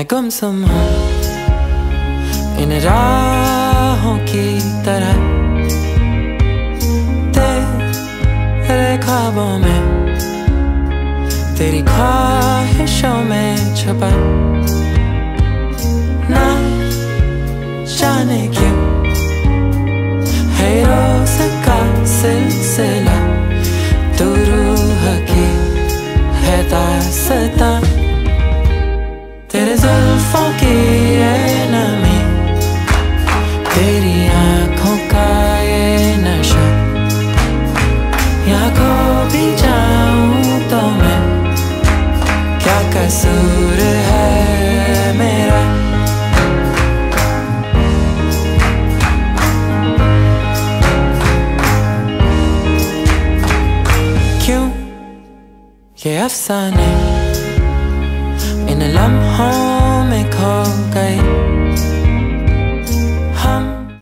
मैं गुमसुम हूँ इन राहों की तरह तेरे ख्वाबों में, तेरी ख्वाहिशों में छुपा। ना जाने क्यों है रोज का सिलसिला, तू रूह की है दासता। तेरी आँखों का ये नशा। यहाँ खो भी जाऊँ तो मैं। क्या कसूर है मेरा? क्यों? ये अफसाने